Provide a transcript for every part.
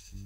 Mm-hmm.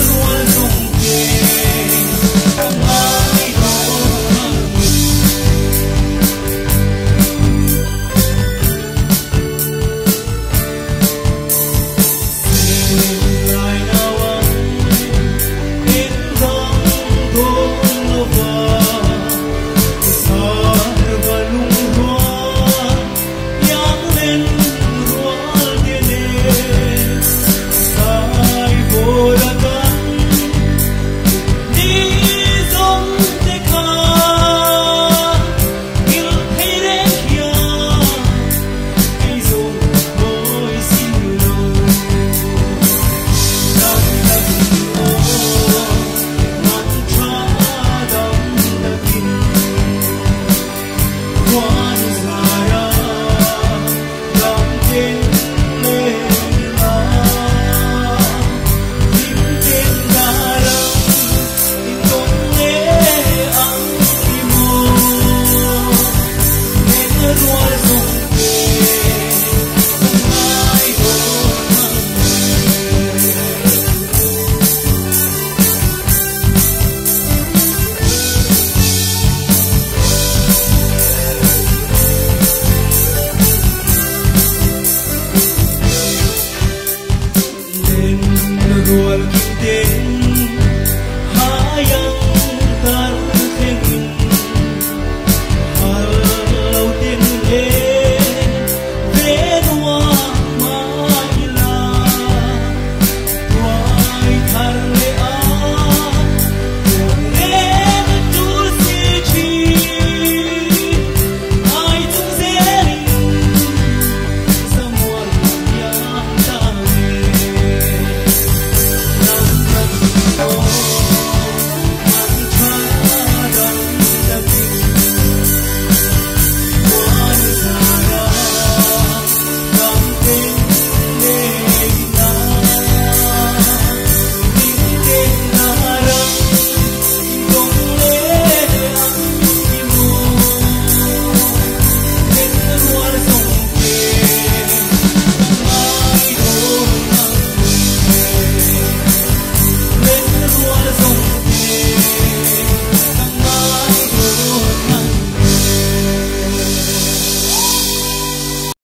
On.